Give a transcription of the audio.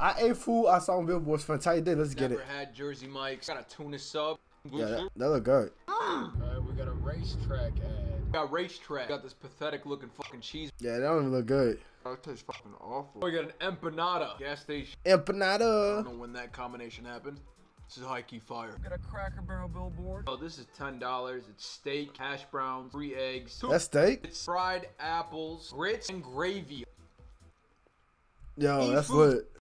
I ate food I saw on billboards for a tight day. Let's get Never it. had Jersey Mike's. Got a tuna sub. Yeah, that, that look good. Uh, we got a RaceTrac ad. Got RaceTrac. Got this pathetic looking fucking cheese. Yeah, that don't even look good. That tastes fucking awful. We got an empanada. Gas station. I don't know when that combination happened. This is high key fire. Got a Cracker Barrel billboard. Oh, this is ten dollars. It's steak, hash browns, three eggs, That's steak. it's fried apples, grits, and gravy. Yo, Eat that's food. lit.